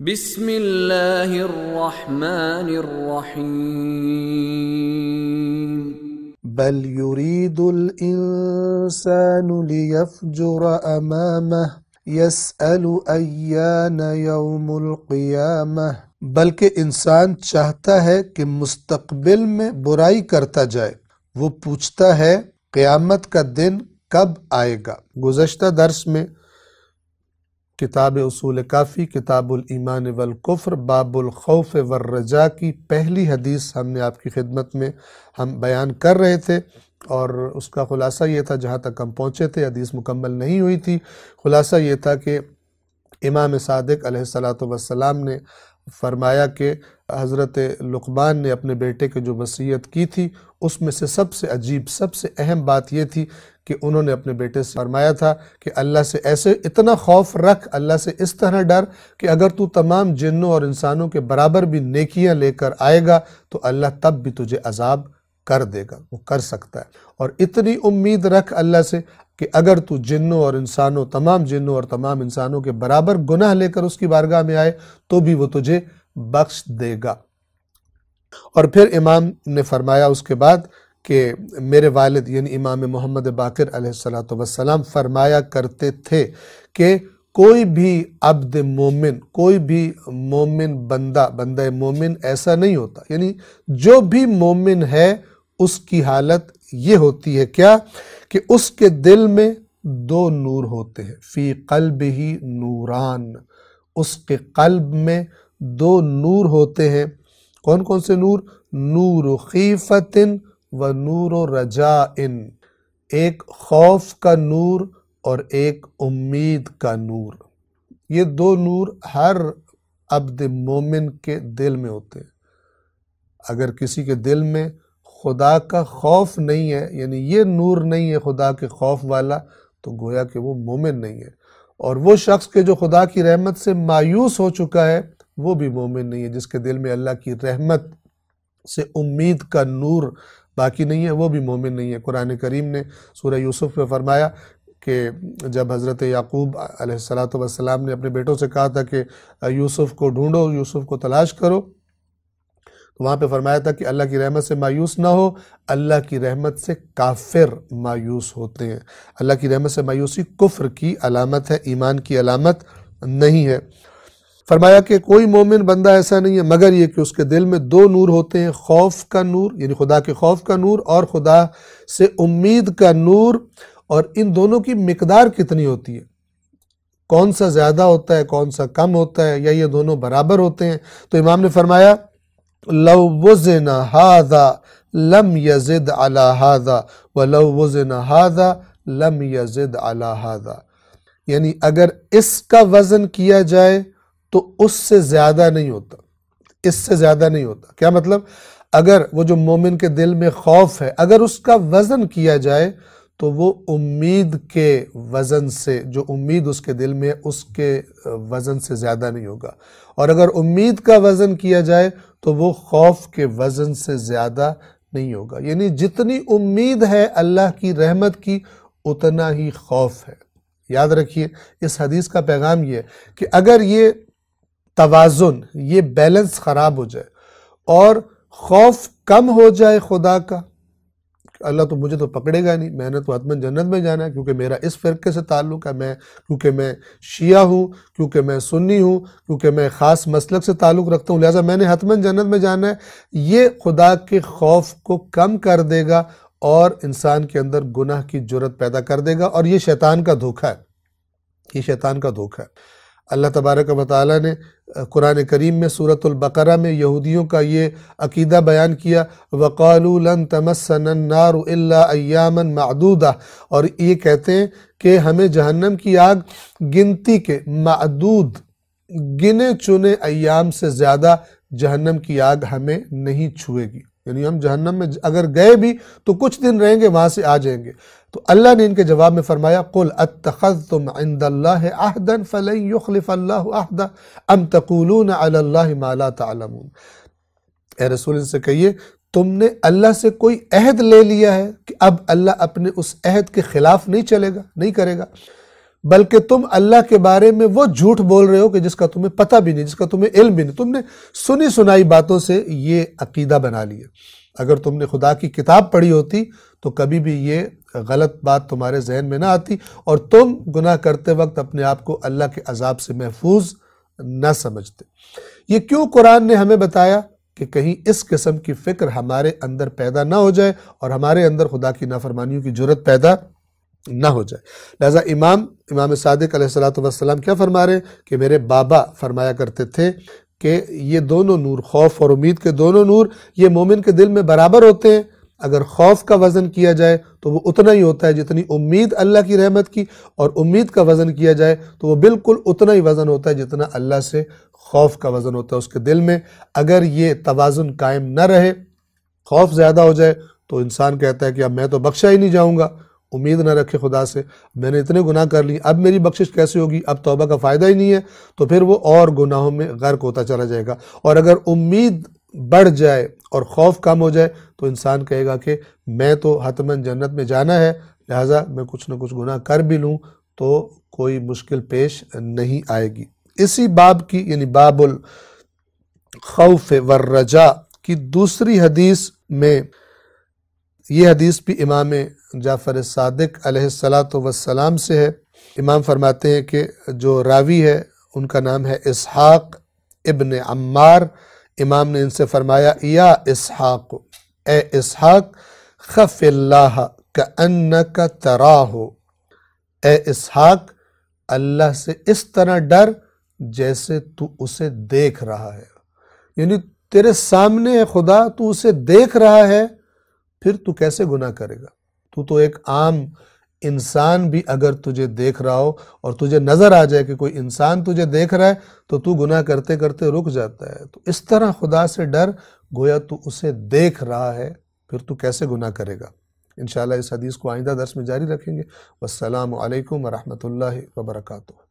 بسم اللہ الرحمن الرحیم بل يريد الإنسان ليفجر أمامه يسأل أيان يوم القيامة بلکہ انسان چاہتا ہے کہ مستقبل میں برائی کرتا جائے۔ وہ پوچھتا ہے قیامت کا دن کب آئے گا۔ گزشتہ درس میں کتاب اصول کافی، کتاب الایمان والکفر، باب الخوف والرجا کی پہلی حدیث ہم نے آپ کی خدمت میں ہم بیان کر رہے تھے اور اس کا خلاصہ یہ تھا جہاں تک ہم پہنچے تھے، حدیث مکمل نہیں ہوئی تھی۔ خلاصہ یہ تھا کہ امام صادق علیہ السلام نے فرمایا کہ حضرت لقمان نے اپنے بیٹے کے جو وصیت کی تھی، اس میں سے سب سے عجیب، سب سے اہم بات یہ تھی کہ انہوں نے اپنے بیٹے سے فرمایا تھا کہ اللہ سے ایسے اتنا خوف رکھ، اللہ سے اس طرح ڈر کہ اگر تو تمام جنوں اور انسانوں کے برابر بھی نیکیاں لے کر آئے گا، تو اللہ تب بھی تجھے عذاب کر دے گا، وہ کر سکتا ہے۔ اور اتنی امید رکھ اللہ سے کہ اگر تو جنوں اور انسانوں، تمام جنوں اور تمام انسانوں کے برابر گناہ لے کر اس کی بارگاہ میں آئے، تو بھی وہ تجھے بخش دے گا۔ اور پھر امام نے فرمایا اس کے بعد کہ میرے والد یعنی امام محمد باقر علیہ السلام فرمایا کرتے تھے کہ کوئی بھی عبد مومن، کوئی بھی مومن بندہ بندہ مومن ایسا نہیں ہوتا۔ یعنی جو بھی مومن ہے، اس کی حالت یہ ہوتی ہے، کیا؟ کہ اس کے دل میں دو نور ہوتے ہیں۔ فی قلب ہی نوران۔ اس کے قلب میں دو نور ہوتے ہیں۔ کون کون سے نور؟ نور خیفت و نور و رجائن ایک خوف کا نور اور ایک امید کا نور۔ یہ دو نور ہر عبد مومن کے دل میں ہوتے ہیں۔ اگر کسی کے دل میں خدا کا خوف نہیں ہے یعنی یہ نور نہیں ہے خدا کے خوف والا، تو گویا کہ وہ مومن نہیں ہے۔ اور وہ شخص کے جو خدا کی رحمت سے مایوس ہو چکا ہے، وہ بھی مومن نہیں ہے، جس کے دل میں اللہ کی رحمت سے امید کا نور باقی نہیں ہے، وہ بھی مومن نہیں ہے۔ قرآن کریم نے سورہ یوسف میں فرمایا کہ جب حضرت یعقوب علیہ السلام نے اپنے بیٹوں سے کہا تھا کہ یوسف کو ڈھونڈو، یوسف کو تلاش کرو تو وہاں پہ فرمایا تھا کہ اللہ کی رحمت سے مایوس نہ ہو، اللہ کی رحمت سے کافر مایوس ہوتے ہیں۔ اللہ کی رحمت سے مایوسی کفر کی علامت ہے، ایمان کی علامت نہیں ہے۔ فرمایا کہ کوئی مومن بندہ ایسا نہیں ہے، مگر یہ کہ اس کے دل میں دو نور ہوتے ہیں، خوف کا نور یعنی خدا کے خوف کا نور اور خدا سے امید کا نور۔ اور ان دونوں کی مقدار کتنی ہوتی ہے؟ کون سا زیادہ ہوتا ہے، کون سا کم ہوتا ہے، یا یہ دونوں برابر ہوتے ہیں؟ تو امام نے فرمایا لو وزن هذا لم يزد على هذا، ولو وزن هذا لم يزد على هذا۔ یعنی اگر اس کا وزن کیا جائے تو اس سے زیادہ نہیں ہوتا۔ اس سے زیادہ نہیں ہوتا۔ کیا مطلب؟ اگر وہ جو مومن کے دل میں خوف ہے، اگر اس کا وزن کیا جائے تو وہ امید کے وزن سے، جو امید اس کے دل میں اس کے وزن سے زیادہ نہیں ہوگا۔ اور اگر امید کا وزن کیا جائے تو وہ خوف کے وزن سے زیادہ نہیں ہوگا۔ یعنی جتنی امید ہے اللہ کی رحمت کی، اتنا ہی خوف ہے۔ یاد رکھیے، اس حدیث کا پیغام یہ ہے کہ اگر یہ توازن، یہ بیلنس خراب ہو جائے اور خوف کم ہو جائے خدا کا اللہ تو مجھے تو پکڑے گا نہیں، میں نے تو حتمن جنت میں جانا ہے، کیونکہ میرا اس فرقے سے تعلق ہے۔ میں، کیونکہ میں شیعہ ہوں، کیونکہ میں سنی ہوں، کیونکہ میں خاص مسلک سے تعلق رکھتا ہوں۔ لہٰذا میں نے حتمن جنت میں جانا ہے۔ یہ خدا کے خوف کو کم کر دے گا اور انسان کے اندر گناہ کی جرت پیدا کر دے گا اور یہ شیطان کا دھوکہ ہے۔ یہ شیطان کا دھوکہ ہے۔ اللہ تبارک و تعالیٰ نے قرآن کریم میں، سورة البقرہ میں یہودیوں کا یہ عقیدہ بیان کیا، وَقَالُوا لَن تَمَسَّنَ النَّارُ إِلَّا أَيَّامًا مَعْدُودًا اور یہ کہتے ہیں کہ ہمیں جہنم کی آگ گنتی کے معدود، گنے چنے ایام سے زیادہ جہنم کی آگ ہمیں نہیں چھوئے گی۔ یعنی ہم جہنم میں اگر گئے بھی تو کچھ دن رہیں گے، وہاں سے آ جائیں گے۔ تو اللہ نے ان کے جواب میں فرمایا، قُلْ أَتَّخَذْتُمْ عِنْدَ اللَّهِ عَهْدًا فَلَنْ يُخْلِفَ اللَّهُ عَهْدًا أَمْ تَقُولُونَ عَلَى اللَّهِ مَا لَا تَعْلَمُونَ۔ اے رسول، ان سے کہیے، تم نے اللہ سے کوئی عہد لے لیا ہے کہ اب اللہ اپنے اس عہد کے خلاف نہیں چلے گا، نہیں کرے گا؟ بلکہ تم اللہ کے بارے میں وہ جھوٹ بول رہے ہو کہ جس کا تمہیں پتہ بھی نہیں، جس کا تمہیں علم بھی نہیں۔ تم نے سنی سنائی باتوں سے یہ عقیدہ بنا لیا۔ اگر تم نے خدا کی کتاب پڑھی ہوتی تو کبھی بھی یہ غلط بات تمہارے ذہن میں نہ آتی اور تم گناہ کرتے وقت اپنے آپ کو اللہ کے عذاب سے محفوظ نہ سمجھتے۔ یہ کیوں قرآن نے ہمیں بتایا کہ کہیں اس قسم کی فکر ہمارے اندر پیدا نہ ہو جائے اور ہمارے اندر خدا کی نافرمانیوں کی جرت پیدا نہ ہو جائے۔ لہذا امام امام صادق علیہ السلام کیا فرما رہے ہیں؟ کہ میرے بابا فرمایا کرتے تھے کہ یہ دونوں نور، خوف اور امید کے دونوں نور یہ مومن کے دل میں برابر ہوتے ہیں۔ اگر خوف کا وزن کیا جائے تو وہ اتنا ہی ہوتا ہے جتنی امید اللہ کی رحمت کی، اور امید کا وزن کیا جائے تو وہ بالکل اتنا ہی وزن ہوتا ہے جتنا اللہ سے خوف کا وزن ہوتا ہے اس کے دل میں۔ اگر یہ توازن قائم نہ رہے، خوف زیادہ ہو جائے تو انسان کہتا ہے کہ اب میں تو بخشا ہی نہیں جاؤں گا۔ امید نہ رکھے خدا سے، میں نے اتنے گناہ کر لی اب میری بخشش کیسے ہوگی؟ اب توبہ کا فائدہ ہی نہیں ہے، تو پھر وہ اور گناہوں میں غرق ہوتا چلا جائے گا۔ اور اگر امید بڑھ جائے اور خوف کم ہو جائے، تو انسان کہے گا کہ میں تو حتمن جنت میں جانا ہے، لہٰذا میں کچھ نہ کچھ گناہ کر بھی لوں، تو کوئی مشکل پیش نہیں آئے گی۔ اسی باب کی یعنی باب الخوف والرجا کی دوسری حدیث میں، یہ حدیث بھی امام جعفر صادق علیہ السلام سے ہے۔ امام فرماتے ہیں کہ جو راوی ہے، ان کا نام ہے اسحاق ابن عمار۔ امام نے ان سے فرمایا، یا اسحاق، اے اسحاق، خف اللہ کا ترا ہو اے اسحاق، اللہ سے اس طرح ڈر جیسے تو اسے دیکھ رہا ہے۔ یعنی تیرے سامنے ہے خدا، تو اسے دیکھ رہا ہے، پھر تو کیسے گناہ کرے گا؟ تو تو ایک عام انسان بھی اگر تجھے دیکھ رہا ہو اور تجھے نظر آ جائے کہ کوئی انسان تجھے دیکھ رہا ہے، تو تو گناہ کرتے کرتے رک جاتا ہے۔ تو اس طرح خدا سے ڈر، گویا تو اسے دیکھ رہا ہے، پھر تو کیسے گناہ کرے گا؟ انشاءاللہ اس حدیث کو آئندہ درس میں جاری رکھیں گے۔ والسلام علیکم ورحمۃ اللہ وبرکاتہ۔